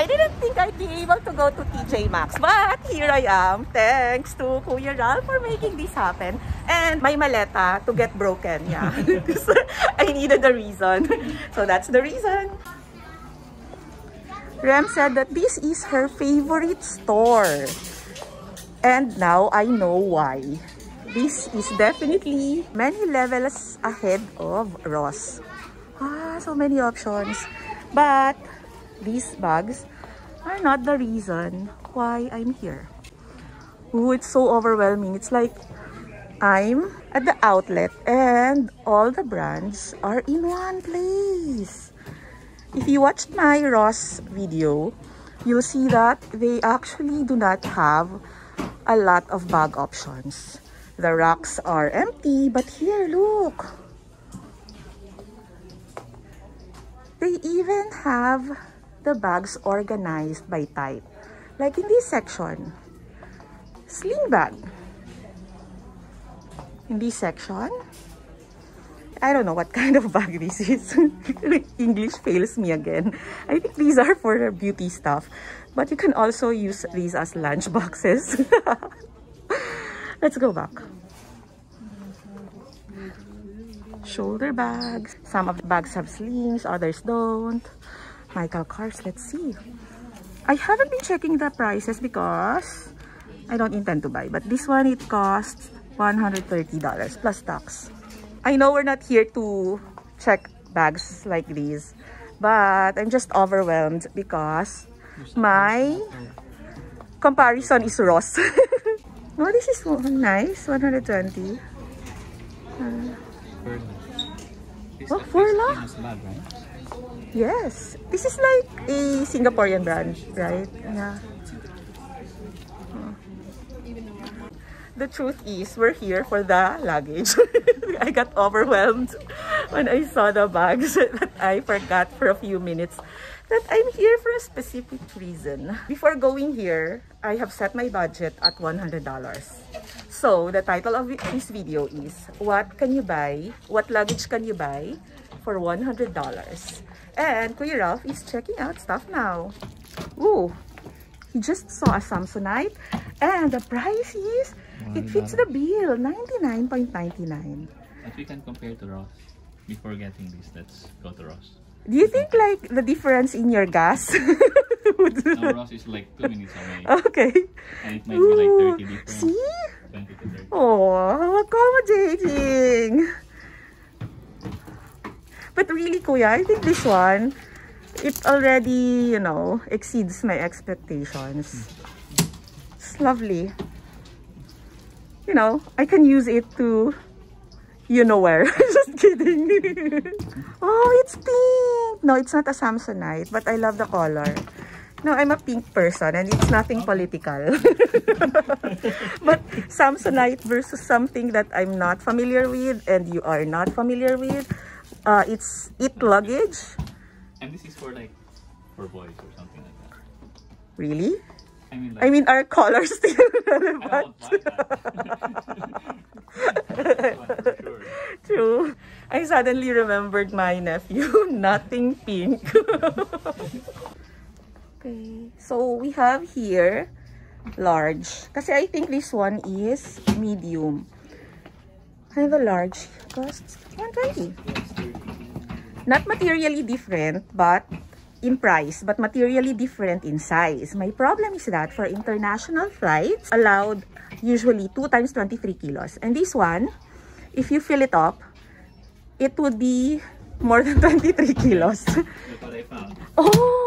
I didn't think I'd be able to go to TJ Maxx, but here I am. Thanks to Kuya Ralph for making this happen. And my maleta to get broken, yeah. I needed a reason. So that's the reason. Rem said that this is her favorite store. And now I know why. This is definitely many levels ahead of Ross. Ah, so many options. But these bags are not the reason why I'm here. Ooh, it's so overwhelming. It's like I'm at the outlet and all the brands are in one place. If you watched my Ross video, you'll see that they actually do not have a lot of bag options. The racks are empty, but here, look. They even have the bags organized by type. Like in this section, sling bag. In this section, I don't know what kind of bag this is. English fails me again. I think these are for beauty stuff. But you can also use these as lunch boxes. Let's go back. Shoulder bags. Some of the bags have slings, others don't. Michael Kors. Let's see. I haven't been checking the prices because I don't intend to buy. But this one, it costs $130 plus tax. I know we're not here to check bags like these. But I'm just overwhelmed because my comparison is Ross. oh, this is nice. 120. Uh, oh, Furla? Yes. This is like a Singaporean brand, right? Yeah. The truth is, we're here for the luggage. I got overwhelmed when I saw the bags that I forgot for a few minutes that I'm here for a specific reason. Before going here, I have set my budget at $100. So, the title of this video is, What can you buy? What luggage can you buy for $100? And Kuya Ralph is checking out stuff now. Ooh, he just saw a Samsonite and the price is, it fits the bill, $99.99. But we can compare to Ross. Before getting this, let's go to Ross. Do you think like the difference in your gas? no, Ross is like 2 minutes away. Okay. And it might be like 30 different. See? 20 to 30. Oh, how accommodating. But really, Kuya, I think this one, it already, you know, exceeds my expectations. It's lovely. You know, I can use it to, you know where. Just kidding. oh, it's pink. No, it's not a Samsonite, but I love the color. No, I'm a pink person and it's nothing political. but Samsonite versus something that I'm not familiar with and you are not familiar with, uh, it's IT Luggage. And this is for like, for boys or something like that. Really? I mean like, I mean, are colors still relevant? don't buy that. sure. True. I suddenly remembered my nephew. Nothing pink. okay. So, we have here large. Kasi I think this one is medium. And the large costs 120 Not materially different, but in price, but materially different in size. My problem is that for international flights, allowed usually 2 times 23 kilos. And this one, if you fill it up, it would be more than 23 kilos. Oh!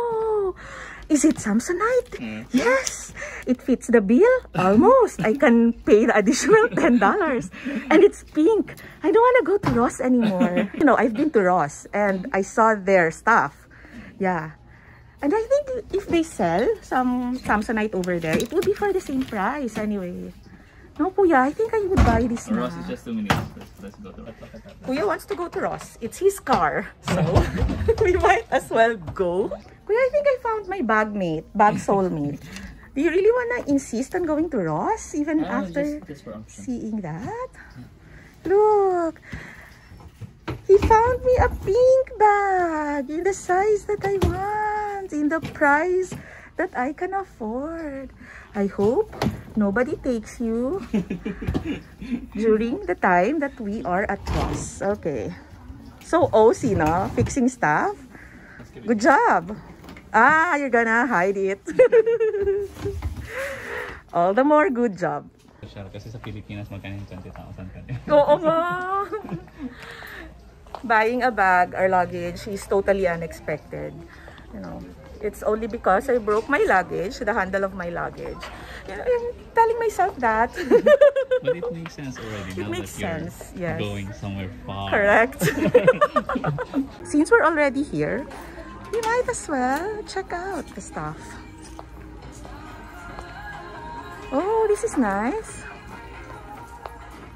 Is it Samsonite? Mm. Yes! It fits the bill. Almost. I can pay the additional $10. And it's pink. I don't want to go to Ross anymore. you know, I've been to Ross and I saw their stuff. Yeah. And I think if they sell some Samsonite over there, it would be for the same price anyway. No, Kuya, I think I would buy this na. Ross is just 2 minutes. Let's, let's go to Ross. Look at that. Kuya wants to go to Ross. It's his car. So, we might as well go. Kuya, I think I found my bagmate, bag soulmate. Do you really want to insist on going to Ross even Ah, after just, just seeing that? Look. He found me a pink bag in the size that I want. in the price that I can afford. I hope nobody takes you during the time that we are at Ross. Okay. So, OC, no? Fixing stuff. Good job. Ah, you're gonna hide it. All the more good job. Siya, kasi sa Pilipinas magkano yung 20,000 ka Oo nga. Buying a bag or luggage is totally unexpected. You know, it's only because I broke my luggage, the handle of my luggage. You know, I'm telling myself that. But it makes sense already It makes sense, yes. going somewhere far. Correct. Since we're already here, we might as well check out the stuff. Oh, this is nice.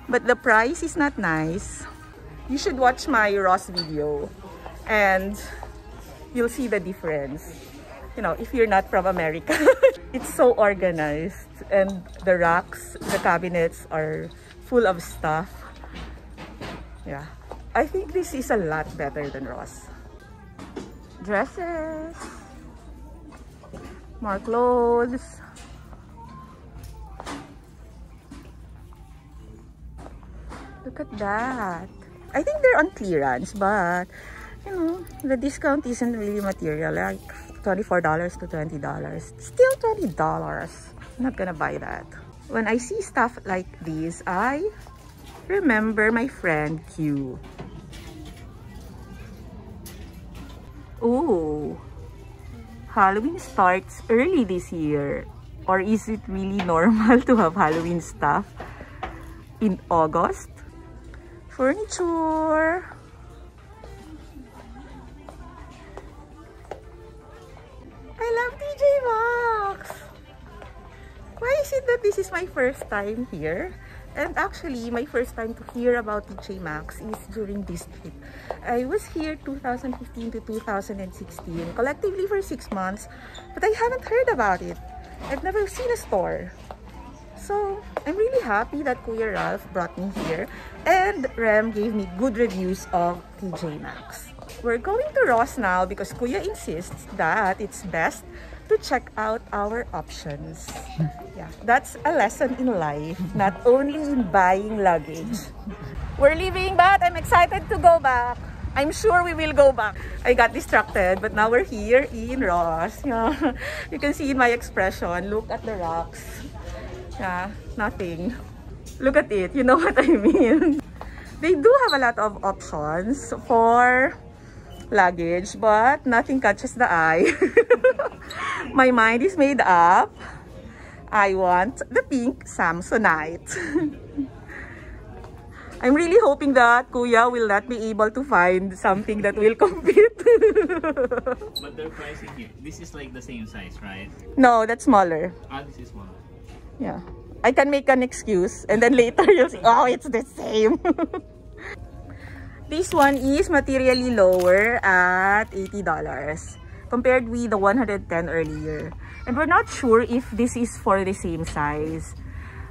But the price is not nice. You should watch my Ross video and you'll see the difference. You know, if you're not from America. it's so organized and the racks, the cabinets are full of stuff. Yeah. I think this is a lot better than Ross. Dresses. More clothes. Look at that. I think they're on clearance, but you know, the discount isn't really material. Like $24 to $20. Still $20. I'm not gonna buy that. When I see stuff like this, I remember my friend Q. Ooh, Halloween starts early this year. Or is it really normal to have Halloween stuff in August? Furniture. Is it that this is my first time here? And actually, my first time to hear about TJ Maxx is during this trip. I was here 2015 to 2016, collectively for six months, but I haven't heard about it. I've never seen a store. So, I'm really happy that Kuya Ralph brought me here and Rem gave me good reviews of TJ Maxx. We're going to Ross now because Kuya insists that it's best to check out our options. Yeah, that's a lesson in life, not only in buying luggage. We're leaving, but I'm excited to go back. I'm sure we will go back. I got distracted, but now we're here in Ross. Yeah. You can see in my expression, look at the rocks. Yeah, nothing. Look at it, you know what I mean. They do have a lot of options for luggage, but nothing catches the eye. My mind is made up. I want the pink Samsonite. I'm really hoping that Kuya will not be able to find something that will compete. But their pricing here, this is like the same size, right? no, that's smaller. Ah, this is one. Yeah. I can make an excuse and then later you'll see, oh, it's the same. This one is materially lower at $80 compared with the 110 earlier. And we're not sure if this is for the same size.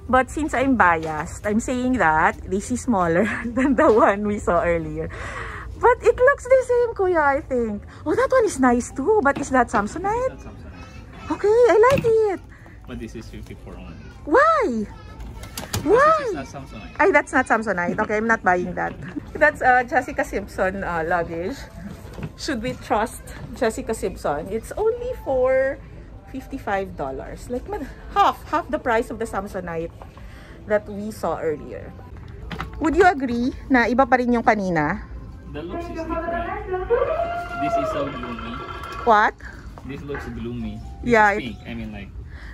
But since I'm biased, I'm saying that this is smaller than the one we saw earlier. But it looks the same, Kuya, I think. Oh, that one is nice too. But is that Samsonite? Okay, I like it. But this is 54 only. Why? Samsonite. Ay, that's not Samsonite. Okay, I'm not buying that. That's uh, Jessica Simpson uh, luggage. Should we trust Jessica Simpson? It's only for $55. Like man, half, half the price of the Samsonite that we saw earlier. Would you agree na iba pa rin yung kanina? The looks is different. This is so gloomy. What? This looks gloomy. This Yeah, is it- pink. I mean like,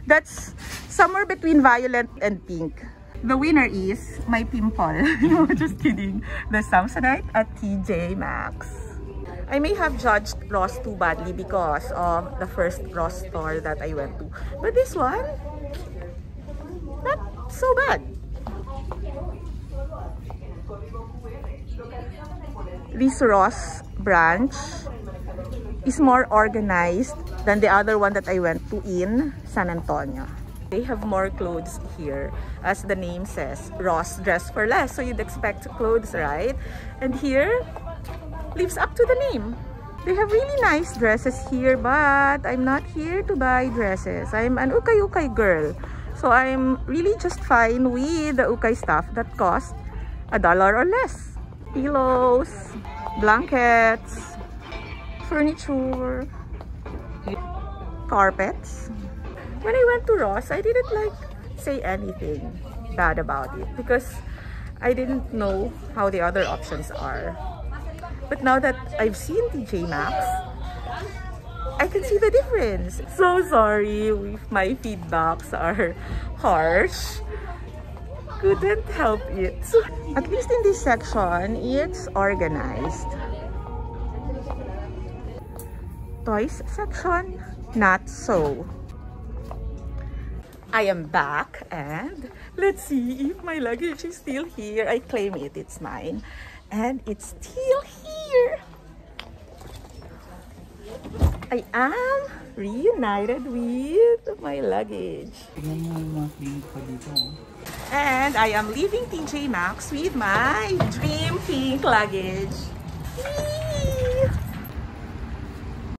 That's somewhere between violet and pink. The winner is my pimple. no, just kidding. The Samsonite at TJ Maxx. I may have judged Ross too badly because of the first Ross store that I went to. But this one, not so bad. This Ross branch is more organized than the other one that I went to in San Antonio. They have more clothes here. As the name says, Ross Dress for Less. So you'd expect clothes, right? And here, lives up to the name. They have really nice dresses here, but I'm not here to buy dresses. I'm an ukay-ukay girl. So I'm really just fine with the ukay stuff that cost a dollar or less. Pillows, blankets, furniture, carpets. When I went to Ross, I didn't like say anything bad about it because I didn't know how the other options are. But now that I've seen TJ Maxx, I can see the difference. So sorry if my feedbacks are harsh. Couldn't help it. At least in this section, it's organized. Toys section, not so. I am back and let's see if my luggage is still here. I claim it, it's mine. And it's still here. I am reunited with my luggage. And I am leaving TJ Maxx with my dream pink luggage.